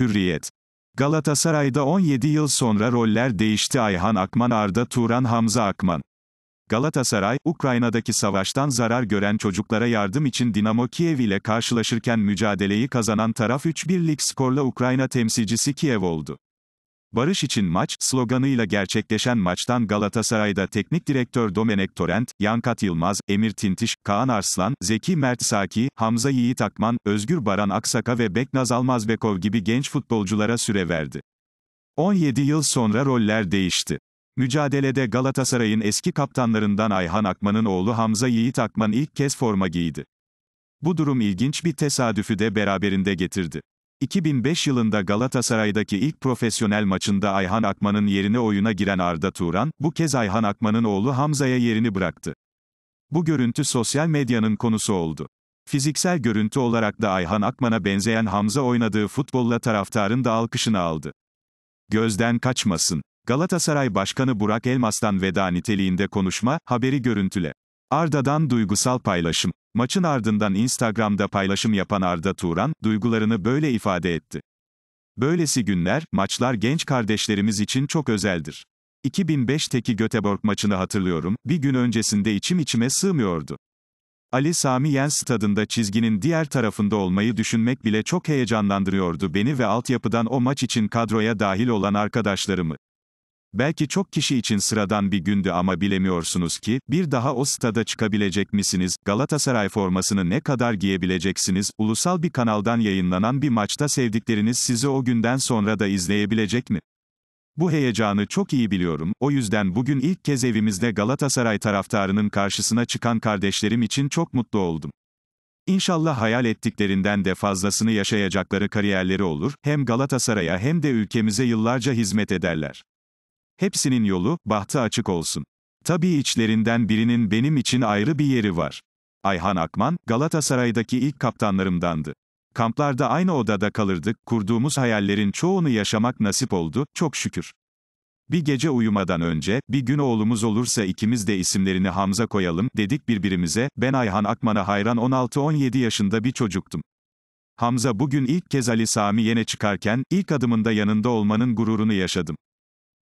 Hürriyet. Galatasaray'da 17 yıl sonra roller değişti Ayhan Akman Arda Turan Hamza Akman. Galatasaray, Ukrayna'daki savaştan zarar gören çocuklara yardım için Dinamo Kiev ile karşılaşırken mücadeleyi kazanan taraf 3-1'lik skorla Ukrayna temsilcisi Kiev oldu. Barış için maç, sloganıyla gerçekleşen maçtan Galatasaray'da teknik direktör Domenek Torrent, Yankat Yılmaz, Emir Tintiş, Kaan Arslan, Zeki Mert Saki, Hamza Yiğit Akman, Özgür Baran Aksaka ve Beknaz Almazbekov gibi genç futbolculara süre verdi. 17 yıl sonra roller değişti. Mücadelede Galatasaray'ın eski kaptanlarından Ayhan Akman'ın oğlu Hamza Yiğit Akman ilk kez forma giydi. Bu durum ilginç bir tesadüfü de beraberinde getirdi. 2005 yılında Galatasaray'daki ilk profesyonel maçında Ayhan Akman'ın yerine oyuna giren Arda Turan, bu kez Ayhan Akman'ın oğlu Hamza'ya yerini bıraktı. Bu görüntü sosyal medyanın konusu oldu. Fiziksel görüntü olarak da Ayhan Akman'a benzeyen Hamza oynadığı futbolla taraftarın da alkışını aldı. Gözden kaçmasın. Galatasaray Başkanı Burak Elmas'tan veda niteliğinde konuşma, haberi görüntüle. Arda'dan duygusal paylaşım. Maçın ardından Instagram'da paylaşım yapan Arda Turan, duygularını böyle ifade etti. Böylesi günler, maçlar genç kardeşlerimiz için çok özeldir. 2005'teki Göteborg maçını hatırlıyorum, bir gün öncesinde içim içime sığmıyordu. Ali Sami Yen stadında çizginin diğer tarafında olmayı düşünmek bile çok heyecanlandırıyordu beni ve altyapıdan o maç için kadroya dahil olan arkadaşlarımı. Belki çok kişi için sıradan bir gündü ama bilemiyorsunuz ki, bir daha o stada çıkabilecek misiniz, Galatasaray formasını ne kadar giyebileceksiniz, ulusal bir kanaldan yayınlanan bir maçta sevdikleriniz sizi o günden sonra da izleyebilecek mi? Bu heyecanı çok iyi biliyorum, o yüzden bugün ilk kez evimizde Galatasaray taraftarının karşısına çıkan kardeşlerim için çok mutlu oldum. İnşallah hayal ettiklerinden de fazlasını yaşayacakları kariyerleri olur, hem Galatasaray'a hem de ülkemize yıllarca hizmet ederler. Hepsinin yolu, bahtı açık olsun. Tabii içlerinden birinin benim için ayrı bir yeri var. Ayhan Akman, Galatasaray'daki ilk kaptanlarımdandı. Kamplarda aynı odada kalırdık, kurduğumuz hayallerin çoğunu yaşamak nasip oldu, çok şükür. Bir gece uyumadan önce, bir gün oğlumuz olursa ikimiz de isimlerini Hamza koyalım, dedik birbirimize, ben Ayhan Akman'a hayran 16-17 yaşında bir çocuktum. Hamza bugün ilk kez Ali Sami Yen'e çıkarken, ilk adımında yanında olmanın gururunu yaşadım.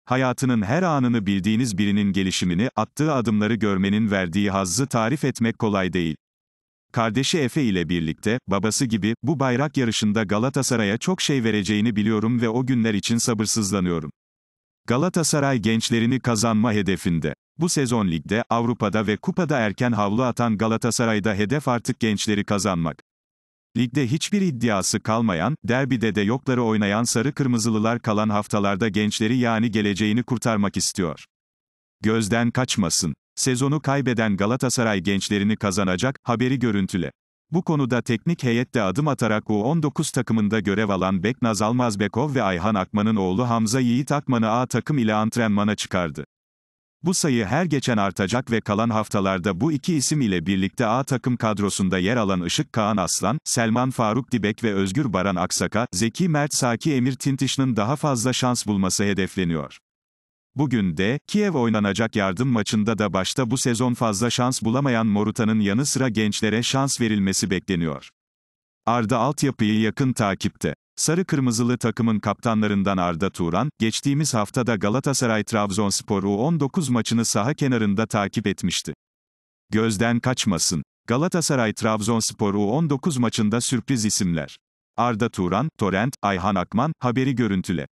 Hayatının her anını bildiğiniz birinin gelişimini, attığı adımları görmenin verdiği hazzı tarif etmek kolay değil. Kardeşi Efe ile birlikte, babası gibi, bu bayrak yarışında Galatasaray'a çok şey vereceğini biliyorum ve o günler için sabırsızlanıyorum. Galatasaray gençlerini kazanma hedefinde. Bu sezon ligde, Avrupa'da ve kupada erken havlu atan Galatasaray'da hedef artık gençleri kazanmak. Ligde hiçbir iddiası kalmayan, derbide de yokları oynayan sarı kırmızılılar kalan haftalarda gençleri yani geleceğini kurtarmak istiyor. Gözden kaçmasın. Sezonu kaybeden Galatasaray gençlerini kazanacak, haberi görüntüle. Bu konuda teknik heyette adım atarak U19 takımında görev alan Beknaz Almazbekov ve Ayhan Akman'ın oğlu Hamza Yiğit Akman'ı A takım ile antrenmana çıkardı. Bu sayı her geçen artacak ve kalan haftalarda bu iki isim ile birlikte A takım kadrosunda yer alan Işık Kaan Aslan, Selman Faruk Dibek ve Özgür Baran Aksaka, Zeki Mert Saki Emir Tintiş'in daha fazla şans bulması hedefleniyor. Bugün de, Kiev oynanacak yardım maçında da başta bu sezon fazla şans bulamayan Moruta'nın yanı sıra gençlere şans verilmesi bekleniyor. Arda altyapıyı yakın takipte. Sarı Kırmızılı takımın kaptanlarından Arda Turan, geçtiğimiz haftada Galatasaray-Trabzonspor U19 maçını saha kenarında takip etmişti. Gözden kaçmasın. Galatasaray-Trabzonspor U19 maçında sürpriz isimler. Arda Turan, Torrent, Ayhan Akman, haberi görüntüle.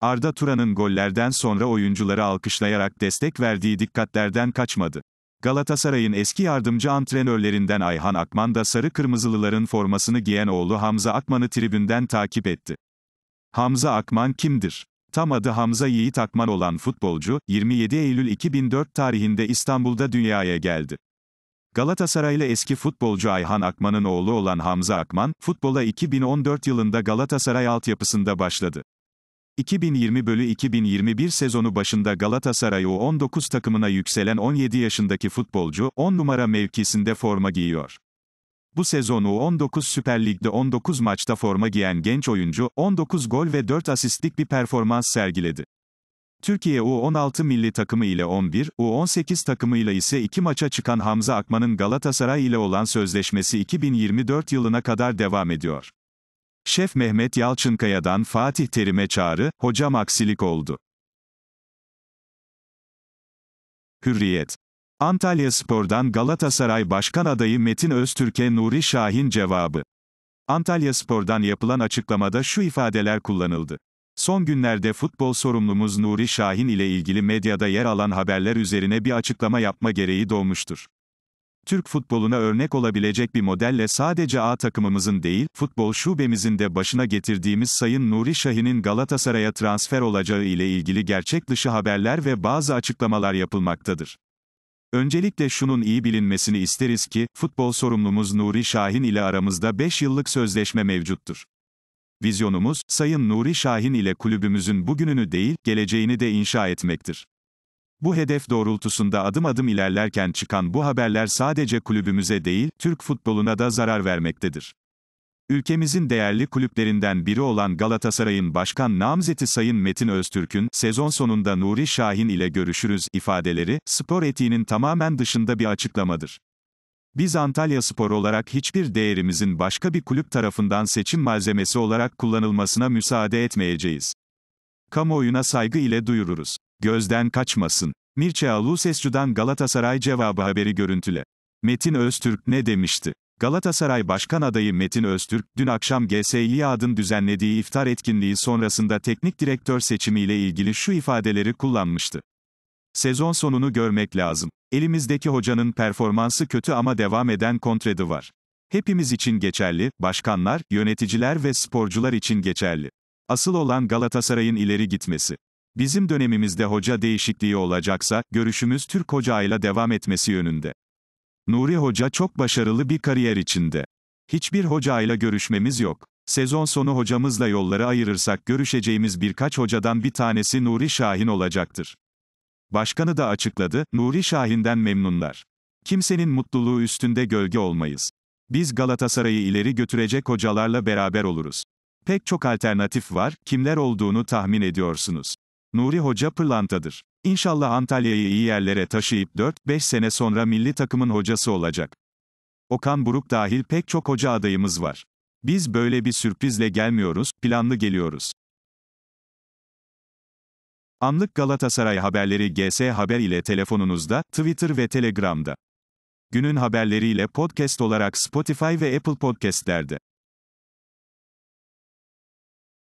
Arda Turan'ın gollerden sonra oyuncuları alkışlayarak destek verdiği dikkatlerden kaçmadı. Galatasaray'ın eski yardımcı antrenörlerinden Ayhan Akman da sarı kırmızılıların formasını giyen oğlu Hamza Akman'ı tribünden takip etti. Hamza Akman kimdir? Tam adı Hamza Yiğit Akman olan futbolcu, 27 Eylül 2004 tarihinde İstanbul'da dünyaya geldi. Galatasaraylı eski futbolcu Ayhan Akman'ın oğlu olan Hamza Akman, futbola 2014 yılında Galatasaray altyapısında başladı. 2020 bölü 2021 sezonu başında Galatasaray U19 takımına yükselen 17 yaşındaki futbolcu, 10 numara mevkisinde forma giyiyor. Bu sezon U19 Süper Lig'de 19 maçta forma giyen genç oyuncu, 19 gol ve 4 asistlik bir performans sergiledi. Türkiye U16 milli takımı ile 11, U18 takımı ile ise 2 maça çıkan Hamza Akman'ın Galatasaray ile olan sözleşmesi 2024 yılına kadar devam ediyor. Şef Mehmet Yalçınkaya'dan Fatih Terim'e çağrı, hocam aksilik oldu. Hürriyet. Antalya Spor'dan Galatasaray Başkan adayı Metin Öztürk'e Nuri Şahin cevabı. Antalya Spor'dan yapılan açıklamada şu ifadeler kullanıldı. Son günlerde futbol sorumlumuz Nuri Şahin ile ilgili medyada yer alan haberler üzerine bir açıklama yapma gereği doğmuştur. Türk futboluna örnek olabilecek bir modelle sadece A takımımızın değil, futbol şubemizin de başına getirdiğimiz Sayın Nuri Şahin'in Galatasaray'a transfer olacağı ile ilgili gerçek dışı haberler ve bazı açıklamalar yapılmaktadır. Öncelikle şunun iyi bilinmesini isteriz ki, futbol sorumlumuz Nuri Şahin ile aramızda 5 yıllık sözleşme mevcuttur. Vizyonumuz, Sayın Nuri Şahin ile kulübümüzün bugününü değil, geleceğini de inşa etmektir. Bu hedef doğrultusunda adım adım ilerlerken çıkan bu haberler sadece kulübümüze değil, Türk futboluna da zarar vermektedir. Ülkemizin değerli kulüplerinden biri olan Galatasaray'ın başkan namzeti Sayın Metin Öztürk'ün, sezon sonunda Nuri Şahin ile görüşürüz, ifadeleri, spor etiğinin tamamen dışında bir açıklamadır. Biz Antalya Spor olarak hiçbir değerimizin başka bir kulüp tarafından seçim malzemesi olarak kullanılmasına müsaade etmeyeceğiz. Kamuoyuna saygı ile duyururuz. Gözden kaçmasın. Mircea Lucescu'dan Galatasaray cevabı haberi görüntüle. Metin Öztürk ne demişti? Galatasaray Başkan adayı Metin Öztürk, dün akşam GSİ adın düzenlediği iftar etkinliği sonrasında teknik direktör seçimiyle ilgili şu ifadeleri kullanmıştı. Sezon sonunu görmek lazım. Elimizdeki hocanın performansı kötü ama devam eden kontredi var. Hepimiz için geçerli, başkanlar, yöneticiler ve sporcular için geçerli. Asıl olan Galatasaray'ın ileri gitmesi. Bizim dönemimizde hoca değişikliği olacaksa, görüşümüz Türk hocayla devam etmesi yönünde. Nuri Hoca çok başarılı bir kariyer içinde. Hiçbir hocayla görüşmemiz yok. Sezon sonu hocamızla yolları ayırırsak görüşeceğimiz birkaç hocadan bir tanesi Nuri Şahin olacaktır. Başkanı da açıkladı, Nuri Şahin'den memnunlar. Kimsenin mutluluğu üstünde gölge olmayız. Biz Galatasaray'ı ileri götürecek hocalarla beraber oluruz. Pek çok alternatif var, kimler olduğunu tahmin ediyorsunuz. Nuri Hoca pırlantadır. İnşallah Antalya'yı iyi yerlere taşıyıp 4-5 sene sonra milli takımın hocası olacak. Okan Buruk dahil pek çok hoca adayımız var. Biz böyle bir sürprizle gelmiyoruz, planlı geliyoruz. Anlık Galatasaray haberleri GS Haber ile telefonunuzda, Twitter ve Telegram'da. Günün haberleriyle podcast olarak Spotify ve Apple Podcast'lerde.